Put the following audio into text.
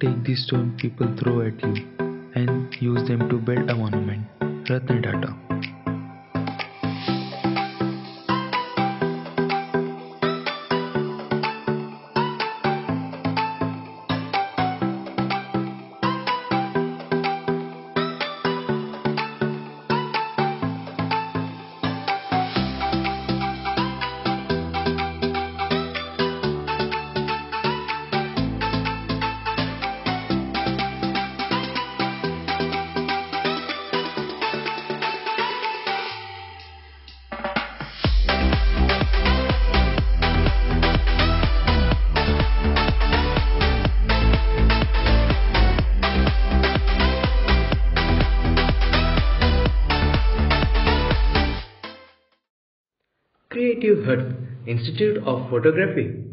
Take the stone people throw at you and use them to build a monument. Ratan Tata. Creative Hut Institute of Photography